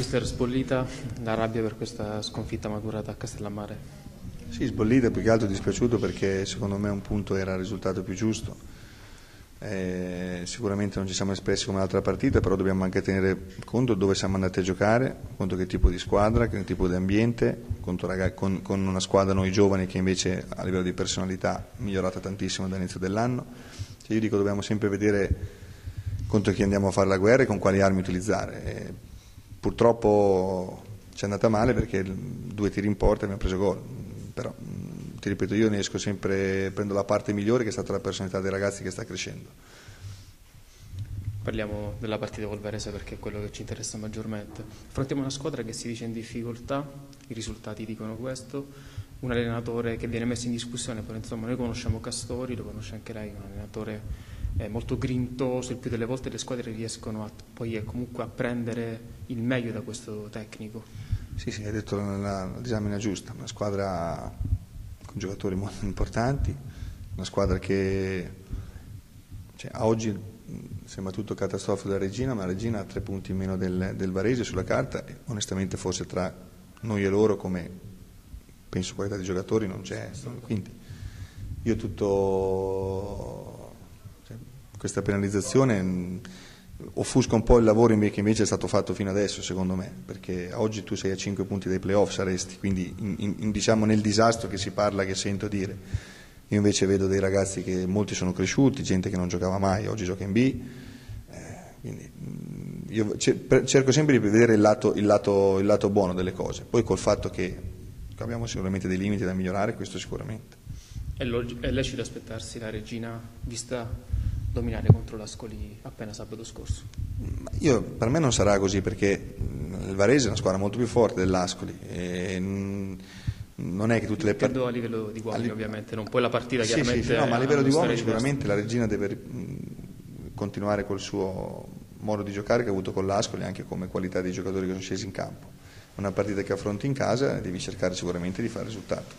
Mister Sbollita, la rabbia per questa sconfitta maturata a Castellammare? Sì, Sbollita più che altro dispiaciuto perché secondo me un punto era il risultato più giusto. Eh, sicuramente non ci siamo espressi come l'altra partita, però dobbiamo anche tenere conto dove siamo andati a giocare, contro che tipo di squadra, che tipo di ambiente, con, con, una squadra noi giovani che invece a livello di personalità è migliorata tantissimo dall'inizio dell'anno. Cioè io dico dobbiamo sempre vedere contro chi andiamo a fare la guerra e con quali armi utilizzare. E purtroppo ci è andata male perché due tiri in porta e abbiamo preso gol, però ti ripeto io ne esco sempre, prendo la parte migliore che è stata la personalità dei ragazzi che sta crescendo. Parliamo della partita col Varese perché è quello che ci interessa maggiormente. Affrontiamo una squadra che si dice in difficoltà, i risultati dicono questo, un allenatore che viene messo in discussione, però insomma noi conosciamo Castori, lo conosce anche lei, un allenatore eh, molto grintoso, il più delle volte le squadre riescono a, poi comunque a prendere il meglio da questo tecnico. Sì, sì, hai detto la, la disamina giusta, una squadra con giocatori molto importanti, una squadra che cioè, a oggi sembra tutto catastrofe da Regina, ma Regina ha tre punti in meno del, del Varese sulla carta e onestamente forse tra noi e loro come penso qualità di giocatori non c'è. Quindi io tutto questa penalizzazione mm, offusca un po' il lavoro che invece è stato fatto fino adesso secondo me, perché oggi tu sei a 5 punti dai playoff saresti, quindi in, in, diciamo nel disastro che si parla, che sento dire. Io invece vedo dei ragazzi che molti sono cresciuti, gente che non giocava mai, oggi gioca in B, eh, quindi mm, io cerco sempre di vedere il lato, il, lato, il lato buono delle cose, poi col fatto che abbiamo sicuramente dei limiti da migliorare, questo sicuramente. È, è lecito aspettarsi la regina vista dominare contro l'Ascoli appena sabato scorso? Io, per me non sarà così perché il Varese è una squadra molto più forte dell'Ascoli e non è che tutte le partite... a livello di uomini li... ovviamente, non poi la partita sì, chiaramente... Sì, sì, no, ma a livello di uomini sicuramente la Regina deve continuare col suo modo di giocare che ha avuto con l'Ascoli anche come qualità dei giocatori che sono scesi in campo. Una partita che affronti in casa devi cercare sicuramente di fare risultato.